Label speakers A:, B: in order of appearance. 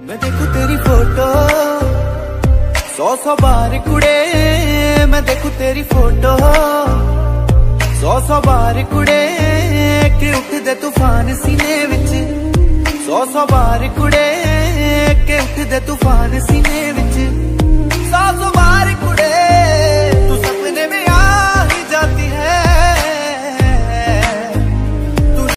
A: मैं देखू तेरी फ़ोटो। सौ सौ बार कुड़े, मैं देखू तेरी फ़ोटो। सौ सौ बार कुड़े उठ उठदे तूफ़ान सीने विच। सौ सौ बार कुड़े, कि उठदे तूफ़ान सीने विच।